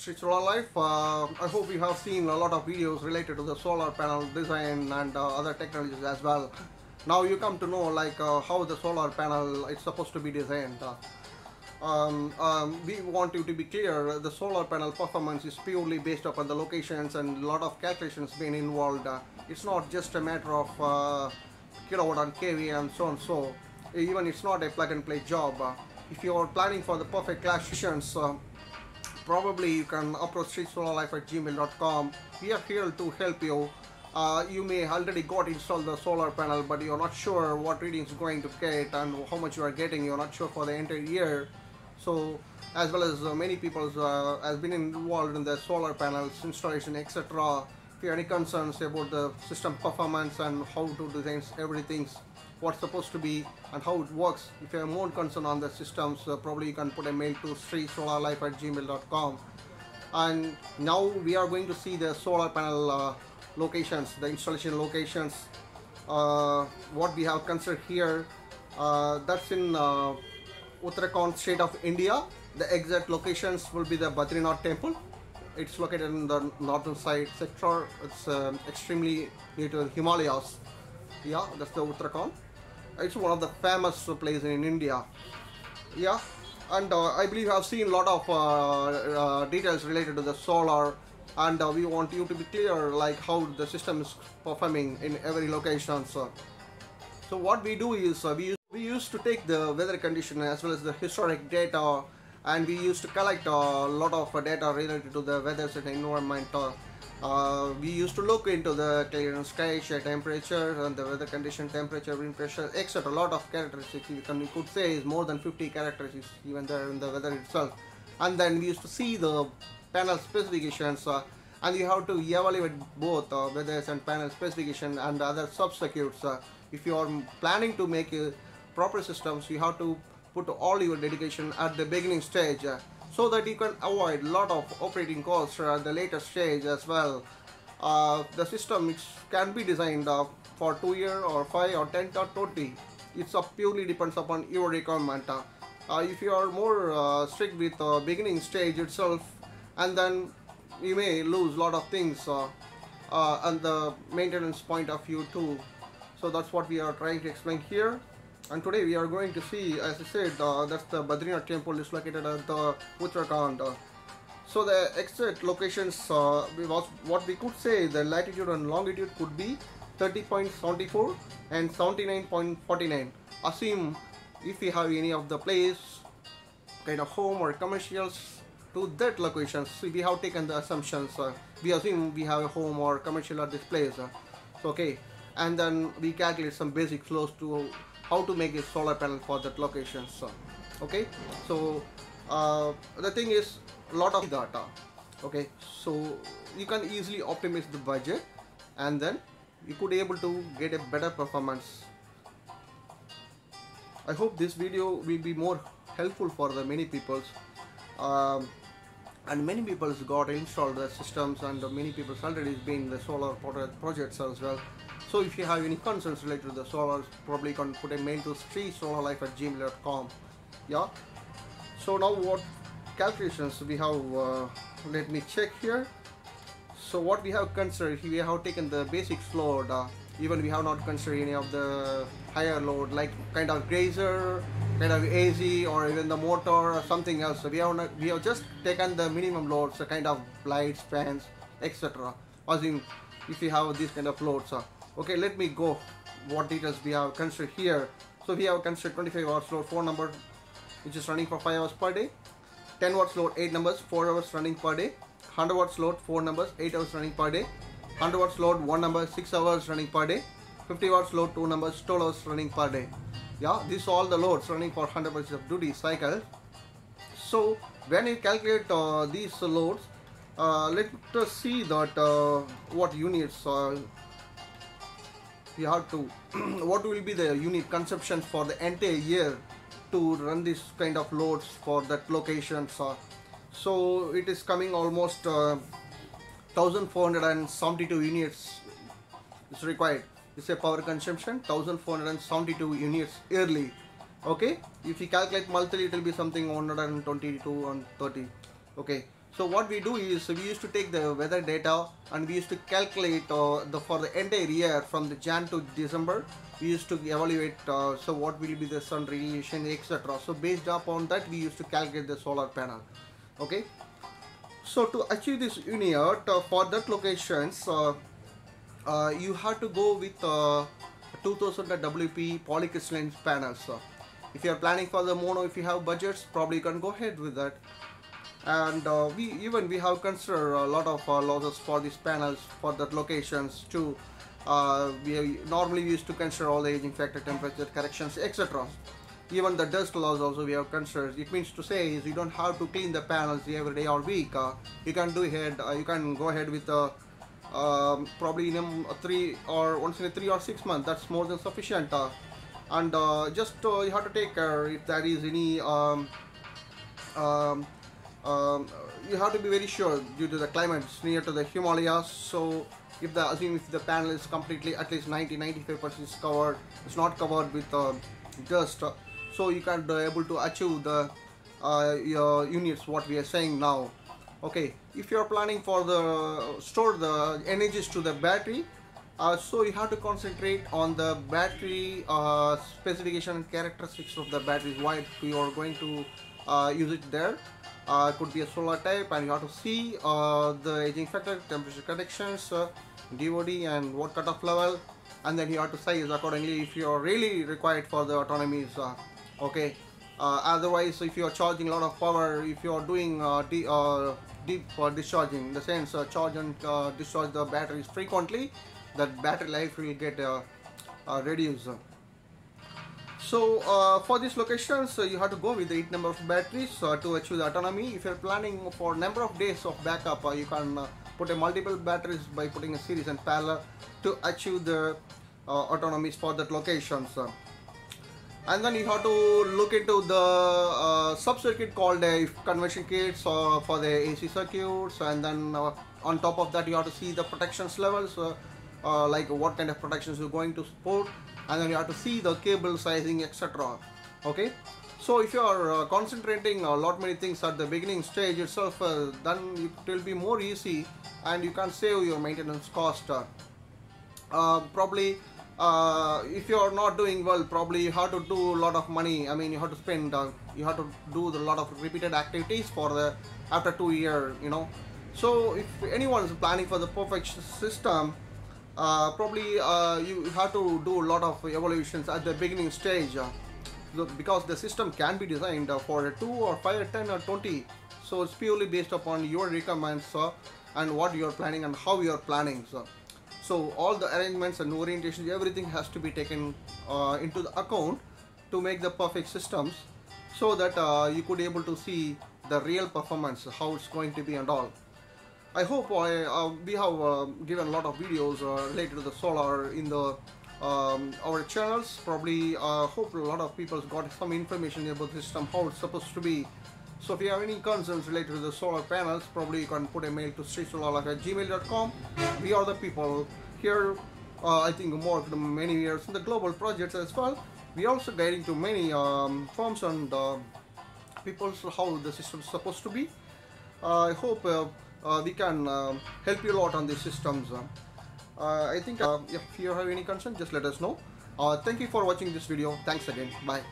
Sri Solar Life. Uh, I hope you have seen a lot of videos related to the solar panel design and uh, other technologies as well. Now you come to know like uh, how the solar panel is supposed to be designed. Um, um, we want you to be clear, the solar panel performance is purely based upon the locations and a lot of calculations being involved. It's not just a matter of uh, kilowatt and kV and so on so. Even it's not a plug and play job. If you are planning for the perfect uh, probably you can approach srisolarlife at gmail.com. We are here to help you. Uh, you may already got installed the solar panel, but you're not sure what readings going to get and how much you are getting. You're not sure for the entire year. So, as well as uh, many people uh, has been involved in the solar panels installation, etc. If you have any concerns about the system performance and how to design everything, what's supposed to be and how it works. If you have more concern on the systems, uh, probably you can put a mail to srisolarlife at gmail.com. And now we are going to see the solar panel uh, locations, the installation locations. Uh, what we have considered here, uh, that's in uh, Uttarakhand state of India. The exact locations will be the Badrinath temple. It's located in the northern side sector. It's um, extremely near to the Himalayas. Yeah, that's the Uttarakhand. It's one of the famous places in India. Yeah, and uh, I believe I've seen a lot of uh, uh, details related to the solar and uh, we want you to be clear like how the system is performing in every location. So, so what we do is uh, we, use, we used to take the weather condition as well as the historic data and we used to collect a lot of data related to the weather and environment. Uh, we used to look into the clearance sky, shade temperature and the weather condition, temperature, wind pressure, etc. A lot of characteristics you, can, you could say is more than 50 characteristics even there in the weather itself. And then we used to see the panel specifications uh, and you have to evaluate both uh, weathers and panel specification and other sub-circuits. Uh, if you are planning to make uh, proper systems, you have to put all your dedication at the beginning stage uh, so that you can avoid lot of operating costs at the later stage as well. Uh, the system can be designed uh, for 2 year or 5 or 10 or 20. It's uh, purely depends upon your requirement. Uh, uh, if you are more uh, strict with beginning stage itself and then you may lose lot of things uh, and the maintenance point of view too. So that's what we are trying to explain here and today we are going to see as I said uh, that's the Badrinath temple is located at the Uttarakhand. Uh, so the exact locations uh, was, what we could say the latitude and longitude could be 30.74 and 79.49 assume if we have any of the place kind of home or commercials to that location. So we have taken the assumptions uh, we assume we have a home or commercial at this place. Uh, so okay. And then we calculate some basic flows to how to make a solar panel for that location so okay? So uh, the thing is a lot of data. Okay? So you can easily optimize the budget and then you could able to get a better performance. I hope this video will be more helpful for the many peoples. Um, and many people got installed the systems and many people already been the solar projects as well so if you have any concerns related to the solar probably you can put a mail to srisolarlife at gmail.com yeah? So now what calculations we have uh, let me check here. So what we have considered we have taken the basic load uh, even we have not considered any of the higher load like kind of geyser kind of AC or even the motor or something else. So we have not, we have just taken the minimum loads so kind of lights fans etc assume if you have these kind of loads uh, okay let me go. What details we have considered here? So we have considered 25 watts load 4 number which is running for 5 hours per day. 10 watts load 8 numbers 4 hours running per day. 100 watts load 4 numbers 8 hours running per day. 100 watts load 1 number 6 hours running per day. 50 watts load 2 numbers 12 hours running per day. Yeah these are all the loads running for 100 percent of duty cycle. So when you calculate uh, these loads uh, let us see that uh, what units uh, we have to what will be the unit consumption for the entire year to run this kind of loads for that locations uh, so it is coming almost uh, 1472 units is required. It's a power consumption 1472 units yearly. Okay? If you calculate monthly it will be something 122 and 30 okay So what we do is we used to take the weather data and we used to calculate uh, the for the entire year from the Jan to December. We used to evaluate uh, so what will be the sun radiation etc. So based upon that we used to calculate the solar panel. Okay. So to achieve this unit uh, for that locations uh, uh, you have to go with uh, 2000 WP polycrystalline panels. If you are planning for the mono, if you have budgets, probably you can go ahead with that. And uh, we even we have considered a lot of uh, losses for these panels for the locations too. Uh, we normally used to consider all the aging factor, temperature corrections, etc. Even the dust loss also we have considered. It means to say is you don't have to clean the panels every day or week. Uh, you can do ahead. Uh, you can go ahead with the um, probably in a three or once in a three or six months that's more than sufficient uh, and uh, just uh, you have to take care if there is any um, um, um, you have to be very sure due to the climate it's near to the Himalayas so if the assume if the panel is completely at least 90 95 percent is covered it's not covered with uh, dust uh, so you can be able to achieve the uh, your units what we are saying now. Okay if you are planning for the store the energies to the battery uh, so you have to concentrate on the battery uh, specification and characteristics of the batteries why you are going to uh, use it there uh, could be a solar type and you have to see uh, the aging factor temperature corrections uh, DOD and what cutoff level. And then you have to size accordingly if you are really required for the autonomies okay? Otherwise if you are charging a lot of power if you are doing deep for discharging in the sense uh, charge and uh, discharge the batteries frequently that battery life will get uh, uh reduced so uh, for these locations you have to go with the 8 number of batteries to achieve the autonomy. If you're planning for number of days of backup you can put a multiple batteries by putting a series and parallel to achieve the autonomies for that locations and then you have to look into the uh, sub-circuit called a conversion kits uh, for the AC circuits. And then uh, on top of that you have to see the protections levels uh, uh, like what kind of protections you're going to support and then you have to see the cable sizing etc okay? So if you are uh, concentrating a lot many things at the beginning stage itself then it will be more easy and you can save your maintenance cost probably uh, if you are not doing well probably you have to do a lot of money. I mean you have to spend uh, you have to do a lot of repeated activities for the after two year you know. So if anyone is planning for the perfect system uh, probably uh, you have to do a lot of evaluations at the beginning stage uh, because the system can be designed uh, for a 2 or 5 or 10 or 20 so it's purely based upon your requirements and what you're planning and how you're planning so so all the arrangements and orientations, everything has to be taken into the account to make the perfect systems so that you could able to see the real performance, how it's going to be and all. I hope I, uh, we have uh, given a lot of videos uh, related to the solar in the um, our channels. Probably uh, hope a lot of people got some information about the system, how it's supposed to be. So if you have any concerns related to the solar panels, probably you can put a mail to srisolar at gmail.com. We are the people here, uh, I think more than many years in the global projects as well. We are also guiding to many um, firms and uh, people how the system is supposed to be. I hope uh, we can um, help you a lot on these systems. Uh, I think if you have any concern, just let us know. thank you for watching this video. Thanks again. Bye.